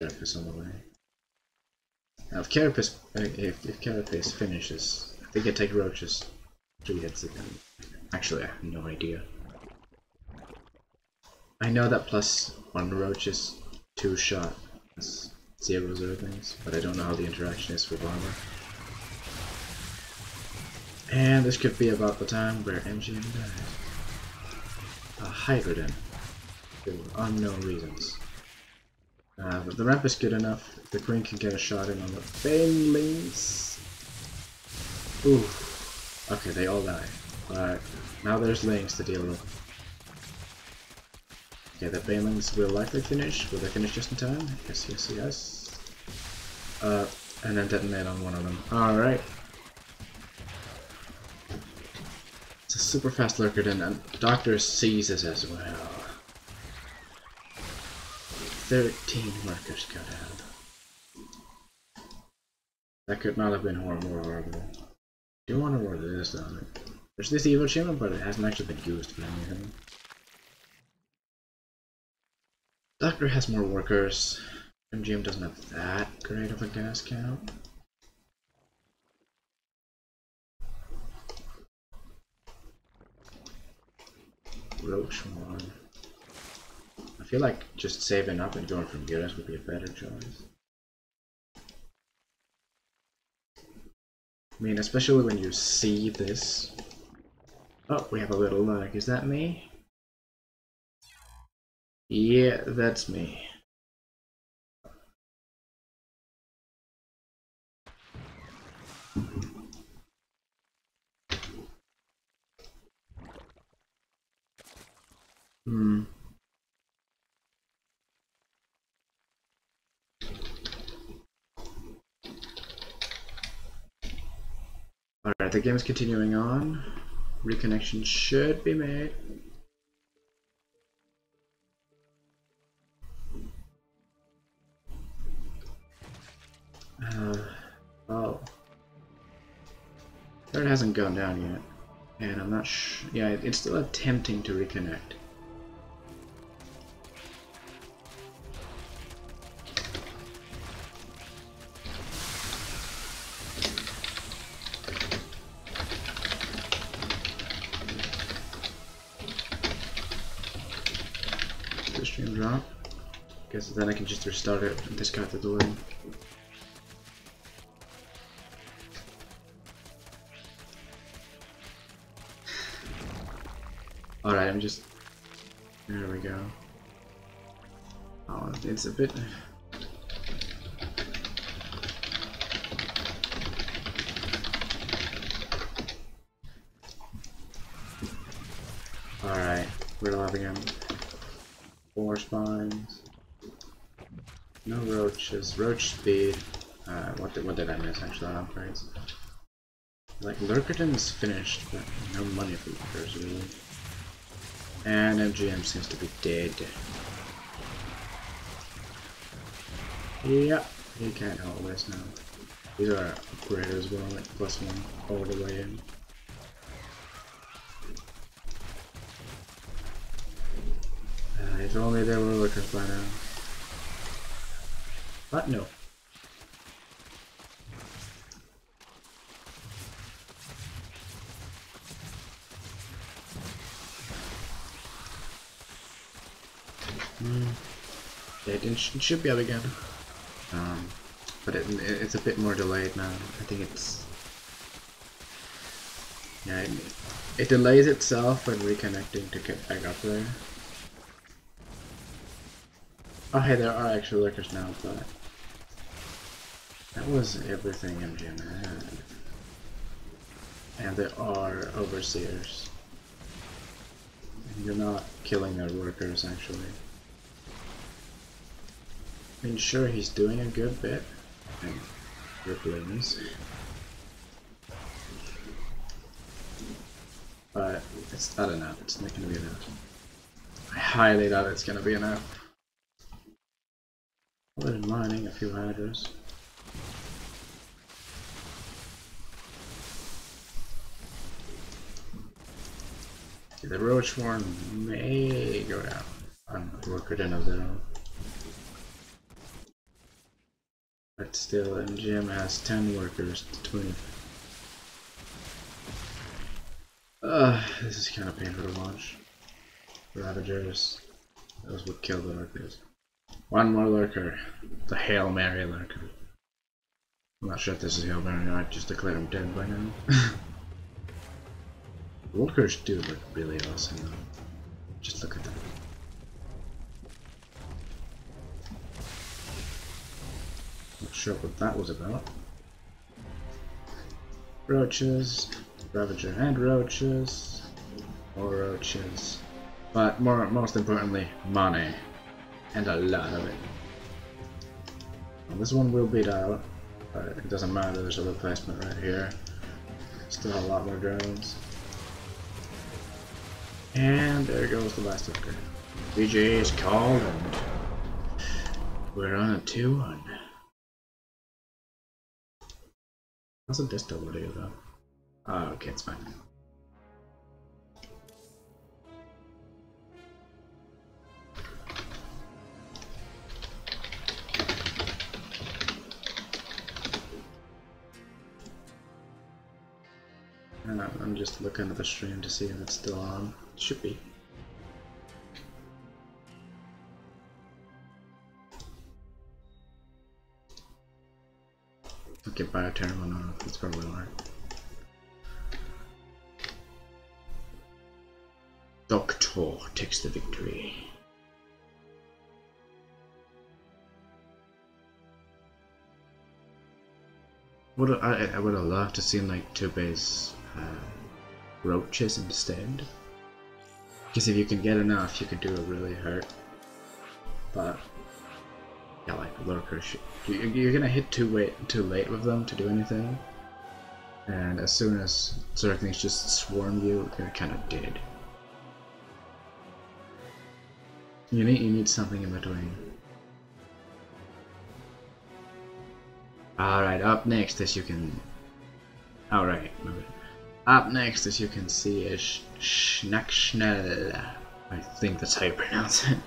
Carapace on the way. Now, if Carapace, if, if Carapace finishes, I think I take Roaches three hits again. Actually, I have no idea. I know that plus one Roaches, two shot, zero zero things, but I don't know how the interaction is with armor. And this could be about the time where MGM died. A Hydrodon. For unknown reasons. Uh, but the ramp is good enough. The Queen can get a shot in on the Banelings. Ooh. Okay, they all die. Alright, now there's Lings to deal with. Okay, the Banelings will likely finish. Will they finish just in time? Yes, yes, yes. Uh, and then detonate on one of them. Alright. It's a super fast lurker and Doctor sees this as well. 13 lurkers cut out. That could not have been more horrible. Do wonder what it is though. There's this evil achievement, but it hasn't actually been used for anything. Doctor has more workers. MGM doesn't have that great of a gas count. Roach one. Feel like just saving up and going from Geras would be a better choice. I mean, especially when you see this. Oh, we have a little lag. Is that me? Yeah, that's me. Alright, the game is continuing on. Reconnection should be made. Uh, oh. Third hasn't gone down yet. And I'm not sure. Yeah, it's still attempting to reconnect. Guess then I can just restart it and discard the delay. Alright, I'm just... There we go. Oh, it's a bit... Alright, we're loving him. Four spines. No roaches. Roach speed. Uh, what did, what did I miss actually on upgrades? Like, Lurker Den is finished, but no money for Lurkers really. And MGM seems to be dead. Yep, he can't hold this now. These are upgraded as well, like plus one all the way in. Uh, if only there were lurkers by now. But no. Mm. It, should be up again. Um, but it, it's a bit more delayed now. I think it's... Yeah, it, it delays itself when reconnecting to get back up there. Oh hey, there are actual lurkers now, but... That was everything MGM had. And there are overseers. And You're not killing their workers, actually. I mean, sure, he's doing a good bit. And ripplings. But it's not enough. It's not going to be enough. I highly doubt it's going to be enough. Other than mining a few hydras. The roach one may go down on their own. But still, MGM has 10 workers to 20. Uh, this is kind of painful to watch. Ravagers. Those would kill the lurkers. One more lurker. The Hail Mary lurker. I'm not sure if this is Hail Mary or not, just declared him dead by now. lurkers do look really awesome though. Just look at them. Not sure what that was about. Roaches, Ravager and roaches, more roaches, but more most importantly, money, and a lot of it. Well, this one will beat out, but it doesn't matter. There's a replacement right here. Still a lot more drones. And there goes the last worker. VJ is called and we're on a 2-1. Wasn't this double do though? Oh, okay, it's fine. I'm just looking at the stream to see if it's still on. It should be. Okay, bioterm on off. It's probably why. Doctor takes the victory. Would I, I would have loved to see like two base uh, roaches instead. Because if you can get enough, you could do it really hurt. But yeah, like lurkers, you're gonna hit too late, too late with them to do anything. And as soon as certain things just swarm you, you're kind of dead. You need you need something in between. Alright, up next as you can Alright, Up next as you can see is Schnackschnell. I think that's how you pronounce it.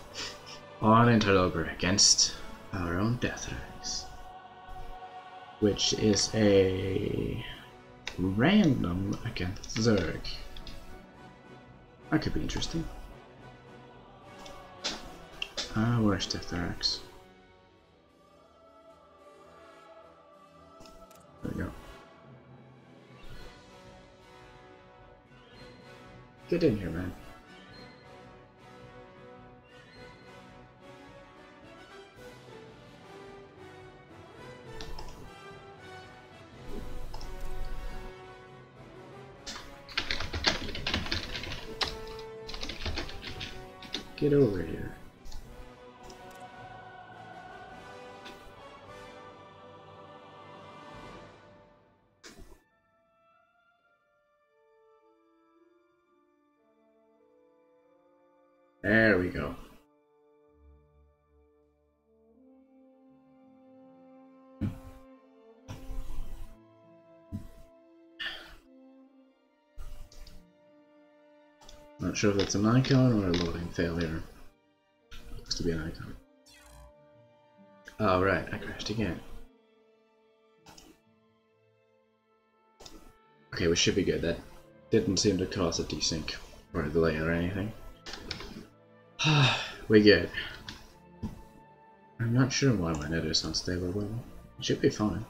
On interloper against our own Deathrax. Which is a random against Zerg. That could be interesting. Ah, where's Deathrax? Get in here, man. Get over here. There we go. Not sure if that's an icon or a loading failure. Looks to be an icon. Oh right, I crashed again. Okay, we should be good. That didn't seem to cause a desync or a delay or anything. we good. I'm not sure why my net is unstable, but it should be fine.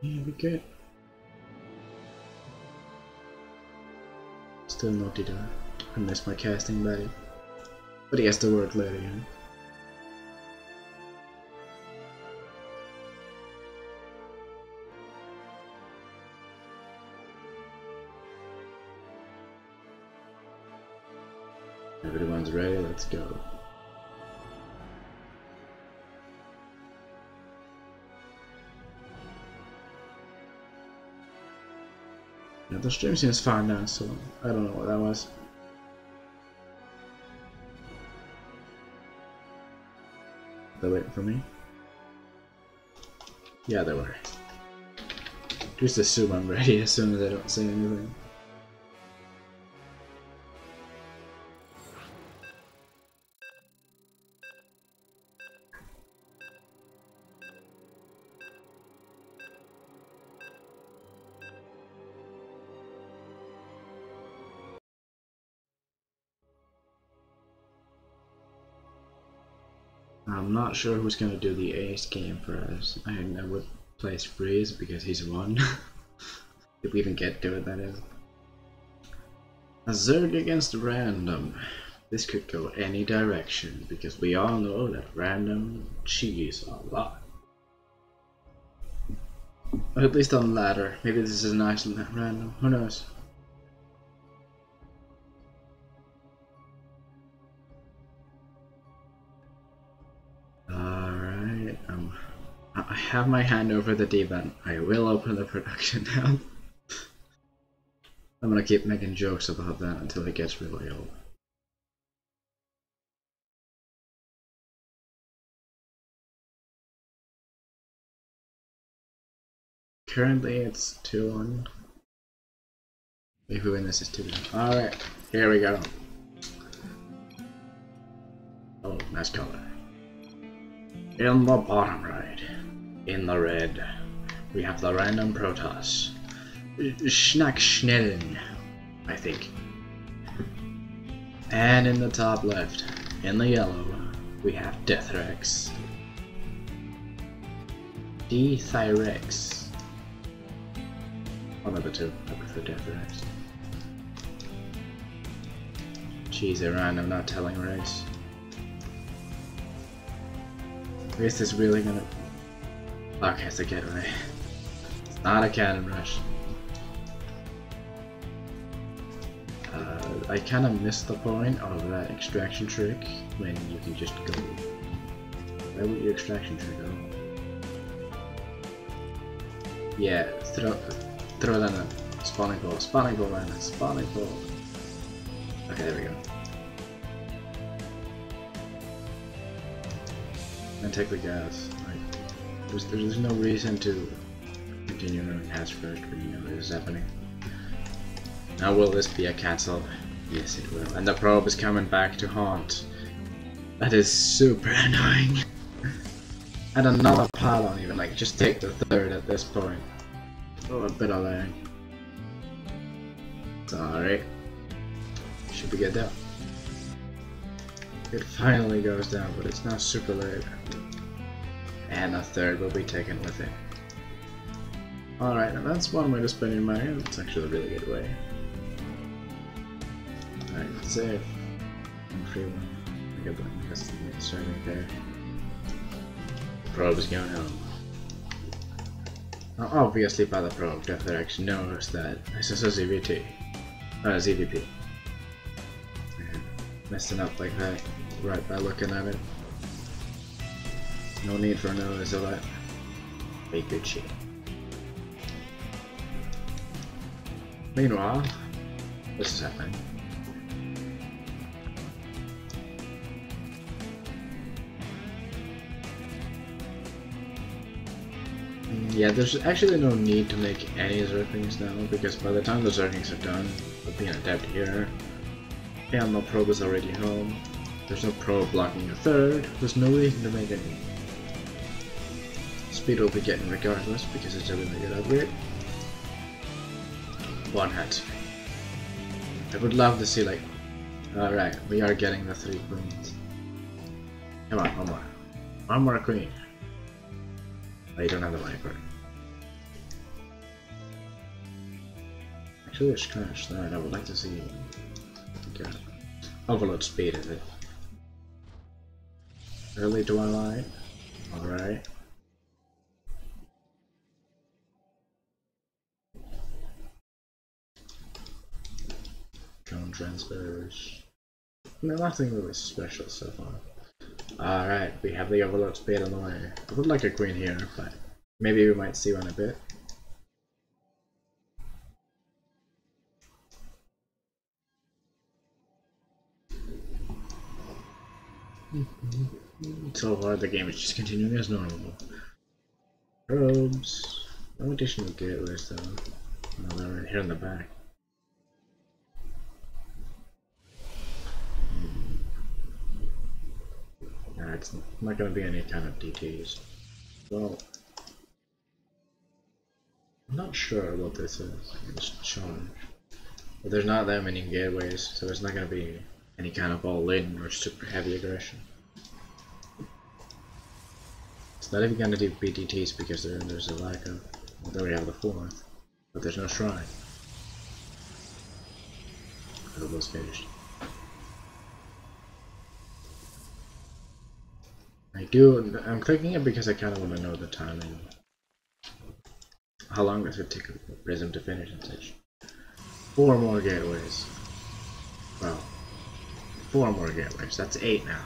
Yeah, we good. Still naughty though. I miss my casting buddy. But he has to work later, you know? Yeah, the stream seems fine now, so I don't know what that was. They're waiting for me? Yeah, they were. Just assume I'm ready as soon as I don't say anything. Not sure who's gonna do the ace game for us. I, I would place FreeZ because he's one. if we even get to it, that is. A Zerg against random. This could go any direction because we all know that random cheese a lot. Or at least on ladder. Maybe this is nice and random. Who knows? I have my hand over the D-button. I will open the production now. I'm gonna keep making jokes about that until it gets really old. Currently it's 2 1. If we win this is 2 Alright, here we go. Oh, nice color. In the bottom right, in the red, we have the random Protoss. Schnackschnellen, I think. And in the top left, in the yellow, we have Deathrex. D-Thyrex. One of the two. I prefer Deathrex. Jeez, Iran, I'm not telling race. Is really gonna... Okay, it's a gateway. It's not a cannon rush. Uh, I kind of missed the point of that extraction trick when you can just go. Where would your extraction trick go? Yeah, throw, throw down a spawning pool, spawning pool, man, spawning pool. Okay, there we go. And take the gas. There's, there's no reason to continue running gas first when you know this is happening. Now will this be a cancel? Yes it will. And the probe is coming back to haunt. That is super annoying. and another pylon even, like just take the third at this point. Oh, a bit of lag. Sorry. Should be good though. It finally goes down, but it's not super late. And a third will be taken with it. Alright, now that's one way to spend your money. It's actually a really good way. Alright, save. And free one. I got I guess it's right there. Probe's going home. Now, obviously by the probe, Deathrex knows that this is a ZVT. Uh, ZVP. And messing up like that right by looking at it. No need for of that. Be good shit. Meanwhile, this is happening. Mm, yeah, there's actually no need to make any Zerglings now, because by the time the Zerglings are done, we'll be in adept here. And the probe is already home. There's no probe blocking a third, there's no reason to make any. Speed will be getting regardless, because it's a really good upgrade. One hat. I would love to see like... Alright, we are getting the three queens. Come on, one more. One more queen. Oh, you don't have the it. Actually, it's crashed that. I would like to see... Okay. Overlord speed is it. Early twilight. Alright. Drone transfers. No, nothing really special so far. Alright, we have the overlord speed on the way. I would like a queen here, but maybe we might see one a bit. so far the game is just continuing as normal. Probes. No additional gateways though. No, right here in the back. It's not going to be any kind of DTs. Well, I'm not sure what this is. It's. But there's not that many gateways, so there's not going to be any kind of all-in or super heavy aggression. It's not even gonna do BTTs because there, there's a lack of. Well, there we have the fourth, but there's no shrine. It was finished. I do. I'm clicking it because I kind of want to know the timing. How long does it take a prism to finish and such? Four more gateways. Well, four more gateways. That's eight now.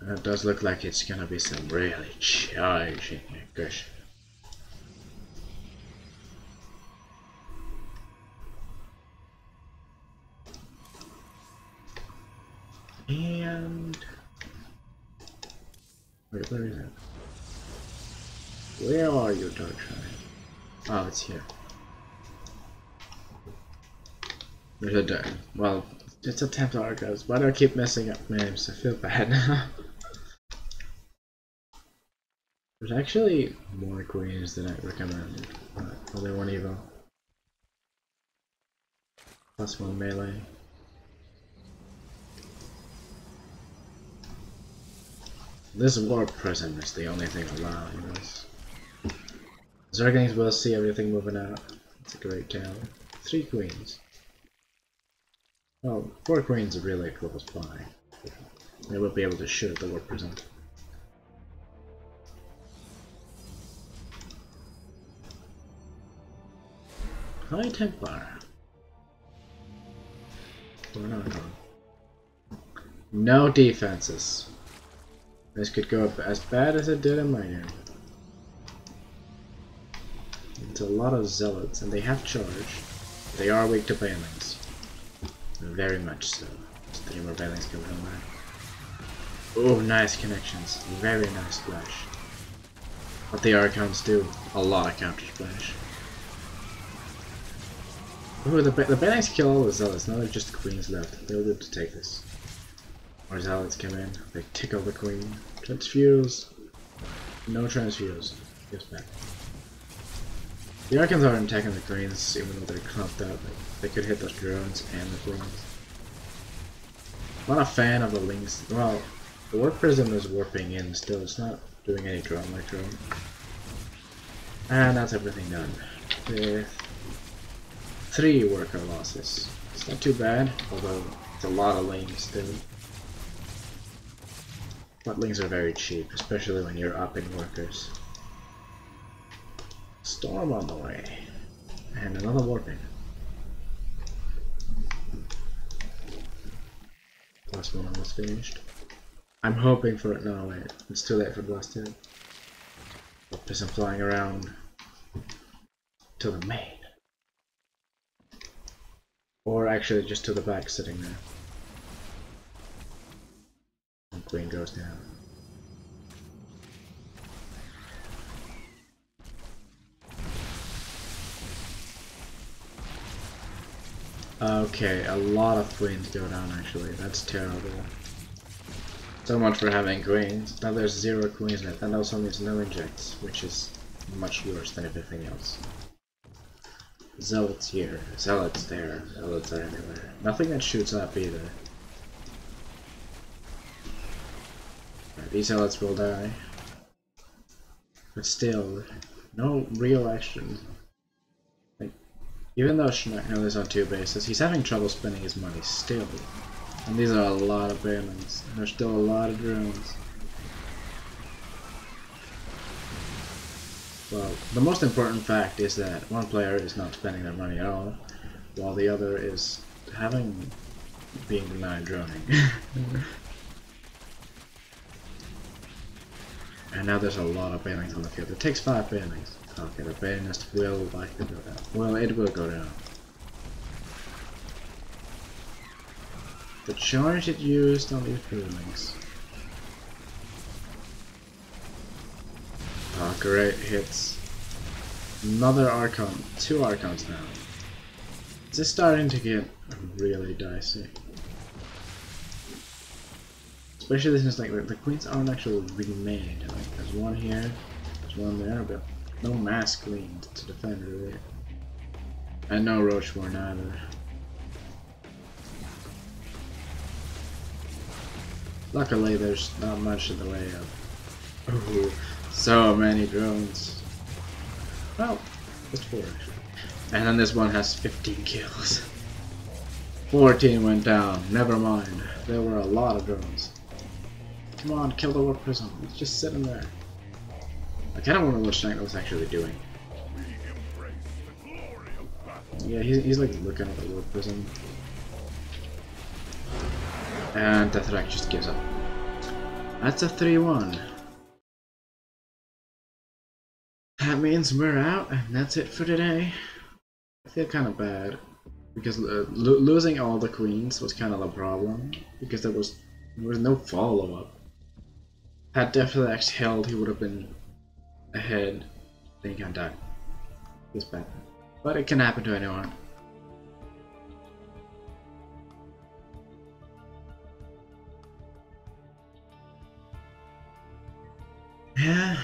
And it does look like it's gonna be some really charging aggression. And wait, where is it? Where are you, Dark Shrine? Oh, it's here. There's a deck. Well, it's a Templar Archives. Why do I keep messing up names? I feel bad now. There's actually more queens than I recommended. Only one evil. Plus one melee. This warp prism is the only thing allowing this. Zerglings will see everything moving out. It's a great tower. Three queens. Well, four queens are really close by. They will be able to shoot at the warp prism. High Templar. No defenses. This could go as bad as it did in my game. It's a lot of zealots, and they have charge. They are weak to banelings. Very much so. Three more banelings coming on there. Oh, nice connections. Very nice splash. What the Archons do, a lot of counter splash. Ooh, the, the banelings kill all the zealots, now there's just queens left. They'll be able to take this. More zealots come in, they tickle the queen. Transfuse. No transfuse. Gives back. The Archons are attacking the Queens, even though they're clumped up. They, they could hit the drones and the Queens. I'm not a fan of the Lings. Well, the Warp Prism is warping in still. It's not doing any drone like drone. And that's everything done. With three worker losses. It's not too bad, although it's a lot of lanes still. Butlings are very cheap, especially when you're up in workers. Storm on the way. And another warping. Plus one almost finished. I'm hoping for it. No, wait. It's too late for Blast Hit. Just I'm flying around to the main. Or actually just to the back sitting there. Queen goes down. Okay, a lot of queens go down actually. That's terrible. So much for having queens. Now there's zero queens left, and also means no injects, which is much worse than everything else. Zealots here, zealots there, zealots everywhere. Nothing that shoots up either. These zealots will die. But still, no real action. Like, even though Schnecknell is on two bases, he's having trouble spending his money still. And these are a lot of banelings. There's still a lot of drones. Well, the most important fact is that one player is not spending their money at all, while the other is having being denied droning. Mm-hmm. And now there's a lot of banelings on the field. It takes five banelings. Okay, the banelist will likely go down. Well, it will go down. The charge it used on these banelings. Oh, great hits. Another Archon. Two Archons now. This is starting to get really dicey. Especially since like the queens aren't actually remade. Like there's one here, there's one there, but no mass queen to defend really. And no Rochefort either. Luckily, there's not much in the way of. Ooh, so many drones. Well, just four actually. And then this one has 15 kills. 14 went down. Never mind. There were a lot of drones. Come on, kill the warp prism. It's just sitting there. I kind of wonder what Shank was actually doing. Yeah, he's, he's like looking at the warp prism. And Deathrack just gives up. That's a 3-1. That means we're out, and that's it for today. I feel kind of bad because uh, lo losing all the queens was kind of a problem because there was there was no follow up. Had Deathrax held, he would have been ahead. Then he of died. It's bad, but it can happen to anyone. Yeah.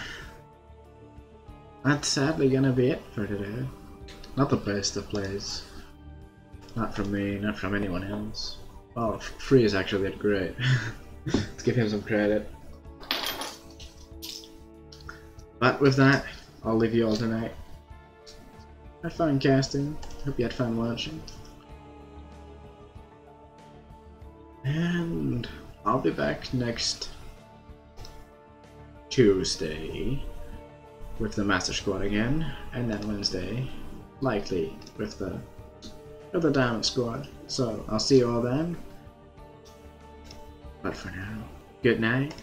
That's sadly gonna be it for today. Not the best of plays. Not from me, not from anyone else. Oh, Free is actually great. Let's give him some credit. But with that, I'll leave you all tonight. Had fun casting. Hope you had fun watching. And I'll be back next Tuesday with the Master Squad again, and then Wednesday, likely with the with the Diamond Squad. So I'll see you all then. But for now, good night